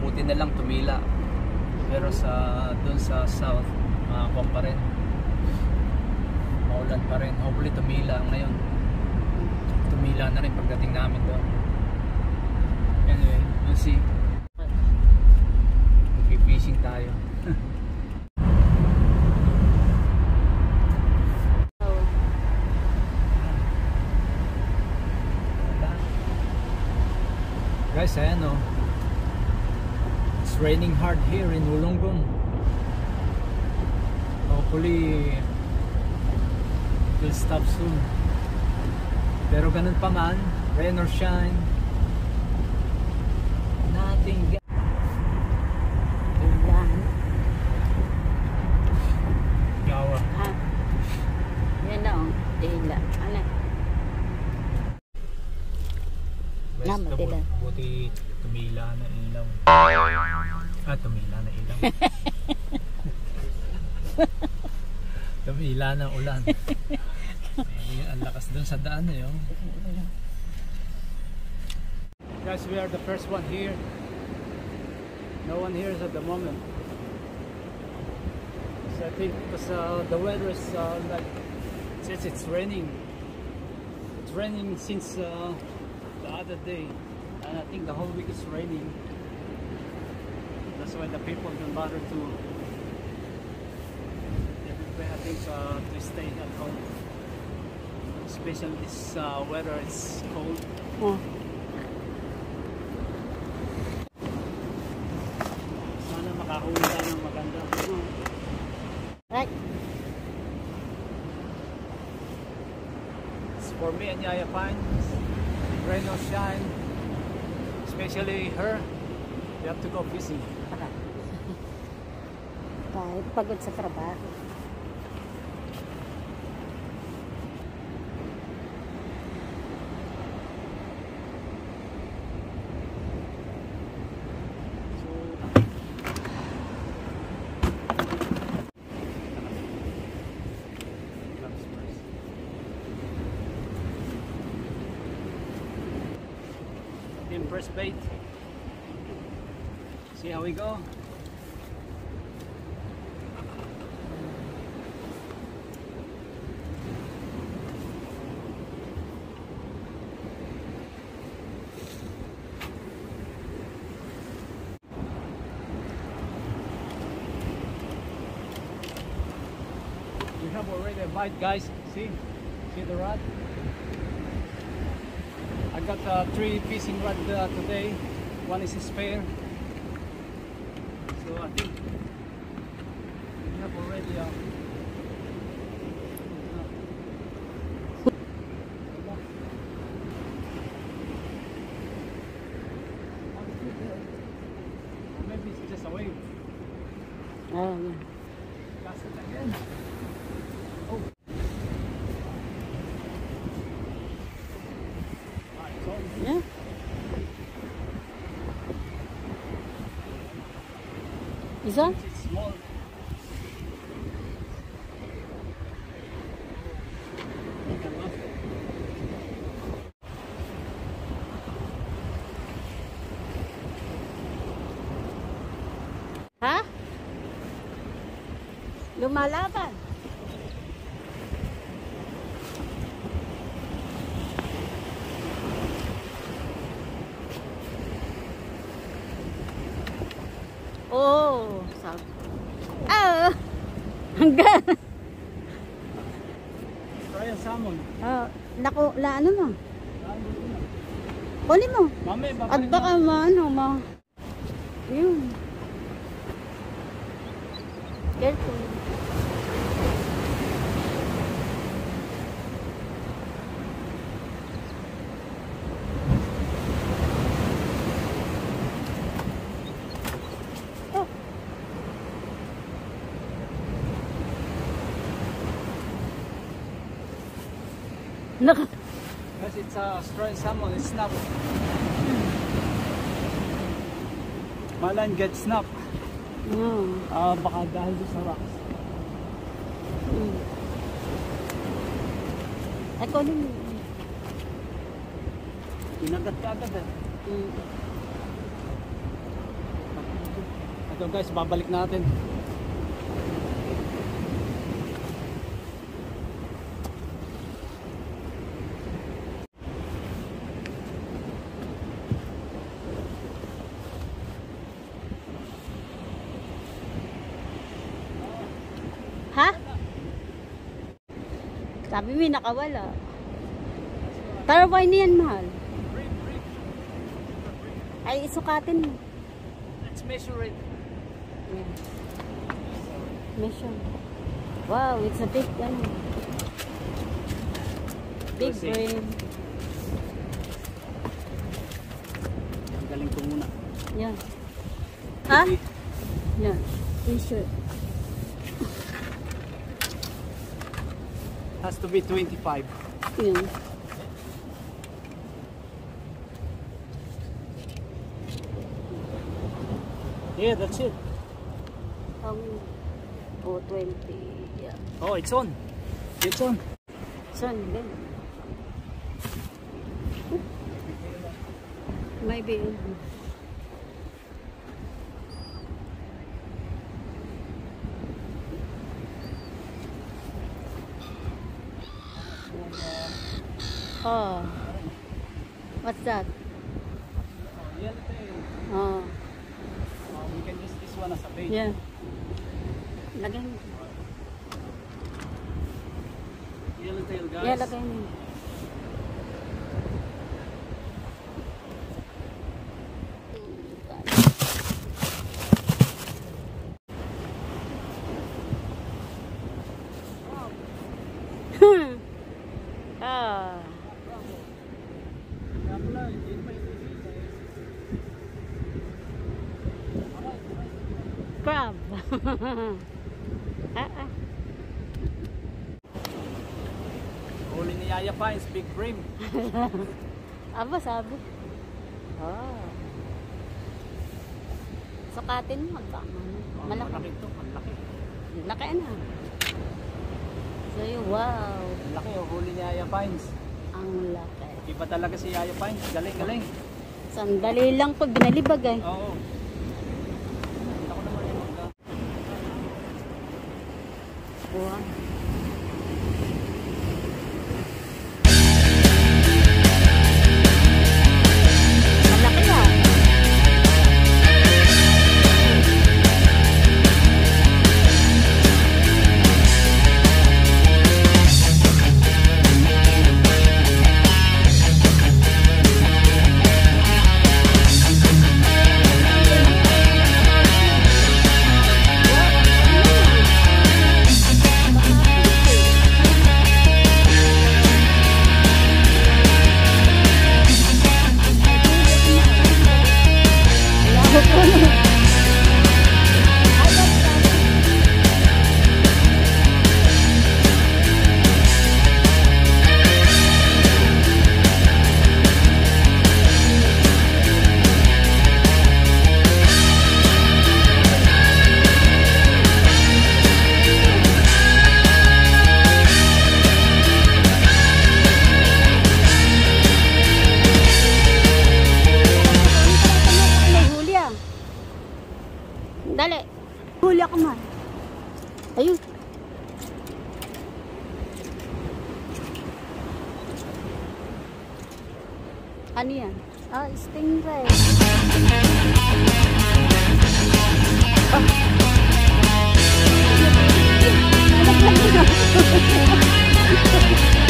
buti na lang tumila. Pero sa doon sa south, mga uh, pa rin. Maulan pa rin. Hopefully tumila ngayon. Tumila na rin pagdating namin doon. Anyway, we'll see. Mag-fishing tayo. guys ayan o oh. Raining hard here in Wollongong hopefully it will stop soon. Pero ganun pa man rain or shine nothing tumila na ulan ang lakas dun sa daan eh oh. Guys, we are the first one here. No one here is at the moment. So I think because uh, the weather is uh, like since it's raining. It's raining since uh, the other day, and I think the whole week is raining. That's why the people don't bother to. Think, uh, to stay at home. Especially this uh, weather, it's cold. Oh. Sana makahuli tayo ng maganda. Oh. Right. It's for me and Yaya Pines, rain or shine, especially her, we have to go fishing. Kahit pagod sa trabaho. Already guys. See, see the rod. I got uh, three fishing rod uh, today. One is spare. So I think we have already. Uh, Maybe it's just a wave. Oh, yeah. Cast it again. Small. Ha? Lumalaban. Oh, sabi. Ah! Hanggang. Try a salmon. Ah, naku, la ano mo? Ano yun? Huli mo. Mami, At baka na. maano, ma... Yun. Careful. Oh. Naka... Yes, it's a strong salmon. It's snap. My line gets snap. Mm. Ah, baka dahil sa rocks. Mm. Ito nung... Kinagat ka agad eh. Mm. Ito guys, babalik natin. Ha? Sabi mo, nakawala. Taraway niyan, mahal. Break, break. Ay, isukatin mo. Let's measure it. Yeah. Mission. Wow, it's a big ano. Big brain. Ang galing ko muna. Yan. Ha? Yan. T-shirt. Has to be 25. Yan. Yeah, that's it. Um, Ang oh, 20. Yeah. Oh, it's on. It's on. Saan din? Maybe. Oh. What's that? Oh. Uh, we can use this one as a bait. Yeah. Lagay mo. Yellow tail, guys. Yeah, lagay mo. Hmm. ah. Kaya pala, hindi pa ito Crab. ah, ah. Huli ni Yaya Pines, big brim. Aba, sabi. Oh. Sukatin mo. Oh, Malaki. Malaki to, malaki. Laki na. So, yun, wow. Malaki oh, huli ni Yaya Pines. Ang laki. Iba talaga si Yaya Pines. Galing, galing. Sandali lang pag binalibag eh. Oo. Ako naman yung mga... Wow. Ano yan? Ah, stingray. Ah. Oh.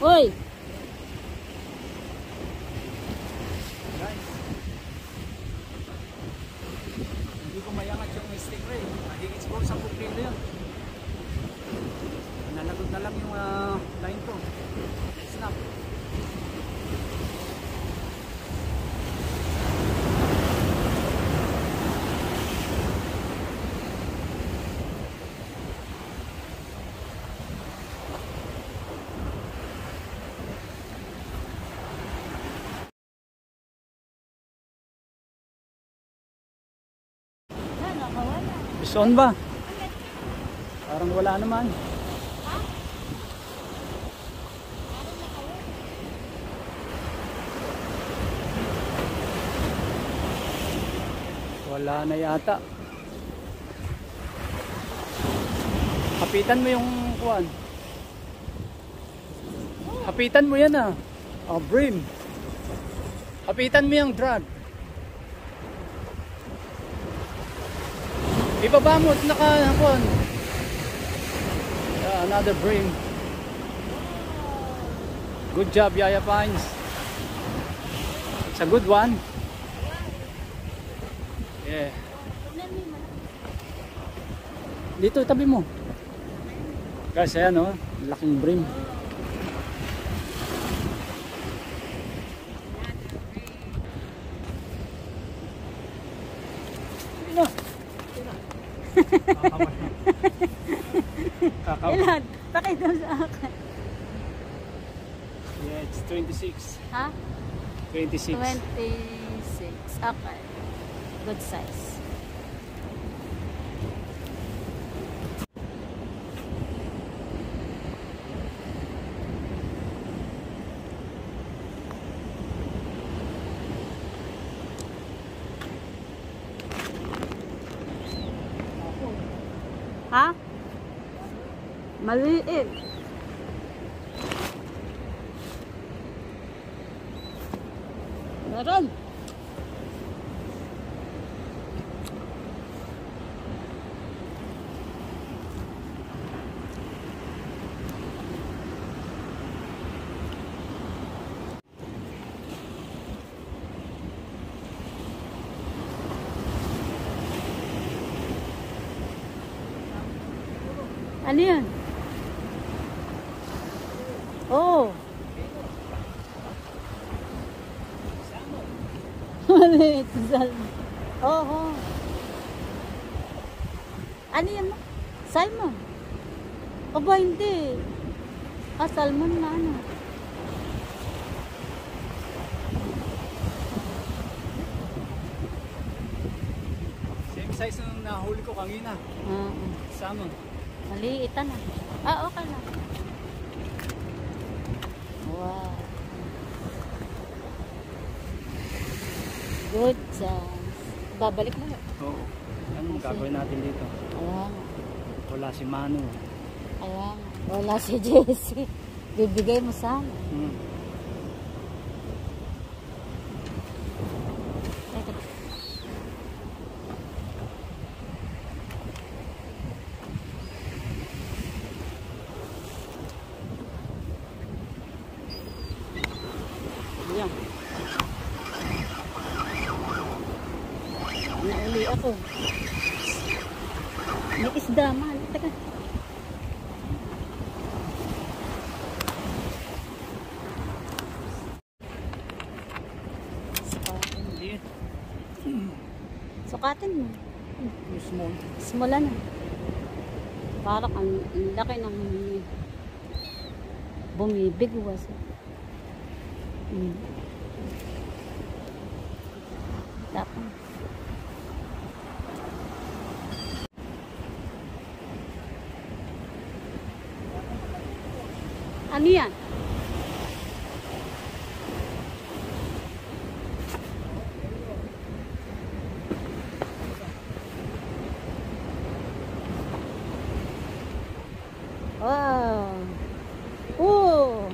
Uy! Guys. Hindi ko mayangat yung stingray. Mahigit siguro sa kilo yun. Nalagot na lang yung ah, line ko. Snap. Yan, nakawala. Bison ba? Parang wala naman. Wala na yata. Kapitan mo yung kuan. Kapitan mo yan ah. Oh, brim. Kapitan mo yung drag. Ibaba mo at naka kuan. Yeah, another brim. Good job, Yaya Pines. It's a good one. Yeah. Dito, tabi mo. Guys, ayan oh. Laking brim. Kakawin. Ilan? Pakita sa akin. Yeah, it's 26. Ha? 26. 26. Okay. Good size. Ha? Maliit. Meron. Ano yun? Oh. Maliit na salmon. Oo. Oh, Ano ma? Salmon. Aba, hindi. Ah, salmon na ano. Same size nung nahuli ko kanina. Ah, Salmon. Maliit na. Ah, okay lang. Wow. Good size. Babalik mo. Oo. Ano gagawin natin dito? Ayan. Wala si Manu. Ayan. Wala si Jessie. Bibigay mo sana. Hmm. Ito. Ayan. Ako. May isda, mahal. Teka. Sukatin. Mo. Small. Simula na. Parang ang ang laki ng bumibigwas. Mm. Ano yan? Wow. Oh,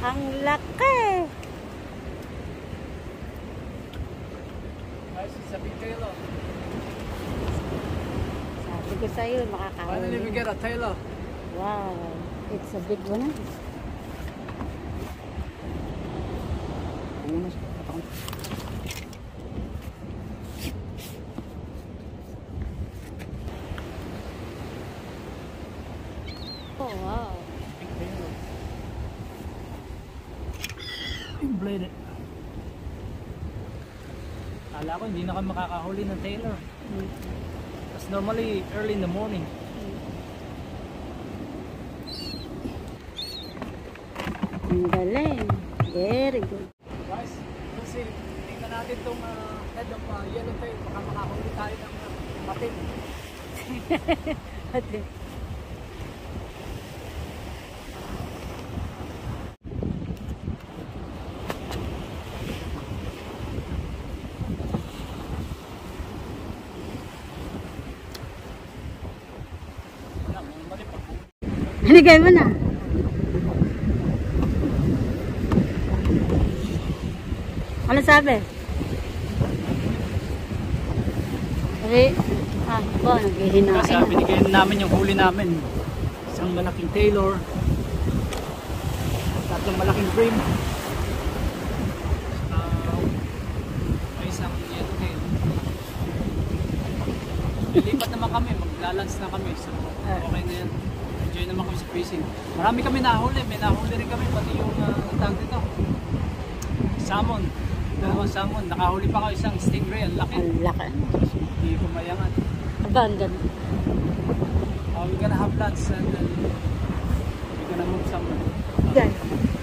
ang laki. Sabi ko sa'yo, Finally, we get a tail. oh. Wow, it's a big one. eh? Oh, wow. Big bladed. Kala ko hindi na kami makakahuli ng Taylor. Mm. Kasi normally early in the morning. Ang galing. Very good. Guys, kasi tingnan natin itong head of uh, yellowtail. Baka makahuli tayo ng uh, matin. Ate. Wala, mga mali pa. Haligay mo na. Sabi? Sabi, ah, po, naghihinain. Kasi uh, binigyan namin yung huli namin. Isang malaking Taylor. Tatlong malaking brim. Uh, isang yellowtail. Lilipat naman kami, maglalans na kami. So, okay na yan. Enjoy naman kami sa fishing. Marami kami nahuli. May nahuli rin kami, pati yung uh, tawag dito. Salmon. Dalawang salmon. Nakahuli pa ako isang stingray. Ang laki. Ang laki. Hindi ko mayangan. Aba, ang ganda. Uh, we're gonna have lunch and then we're gonna move somewhere. Yan.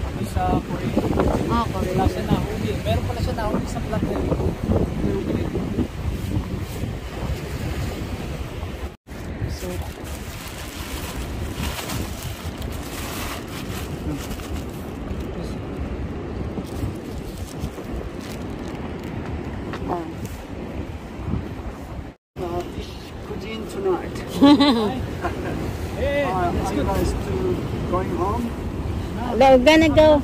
Kami sa Korea. Ah, Wala Korea. siya nahuli. Meron pala siya nahuli sa vlog na yun. So, Uh, are you guys going home? We're gonna go.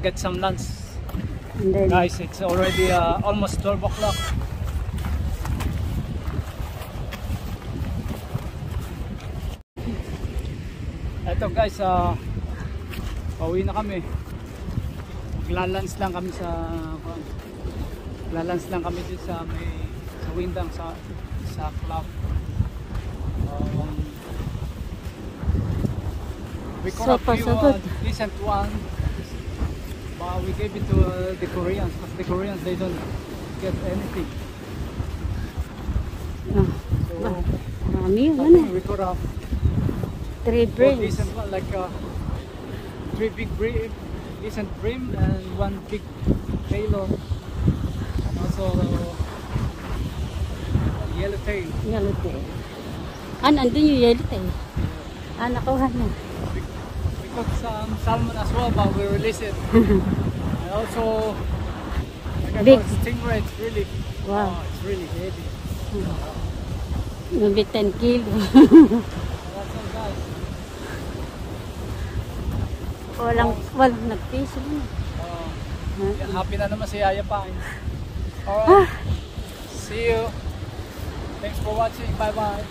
Gonna get some lunch. And then, Guys, it's already uh, almost 12 o'clock. Eto guys, uh, pauwi na kami. Maglalans lang kami sa. Maglalans lang kami dito sa may sa Windang sa sa club. Um, we So a far, few so uh, decent one. But we gave it to uh, the Koreans because the Koreans they don't get anything. ah, So marami yun. I Ano? we caught a Three brains. decent one, like uh, three big brim, decent brim, and one big tailor, and also uh, yellow tail. Yellow tail. Ah, nandun yung yellow tail. Ah, nakuha na. Caught some salmon as well, but we released it. and also, like I Big. caught stingray. It's really, Wow. oh, it's really heavy. Maybe 10 kilo. That's all, guys. walang, walang nag-fish. Ano? Uh, Yeah, happy na naman si Yaya Pine. Alright. See you. Thanks for watching. Bye bye.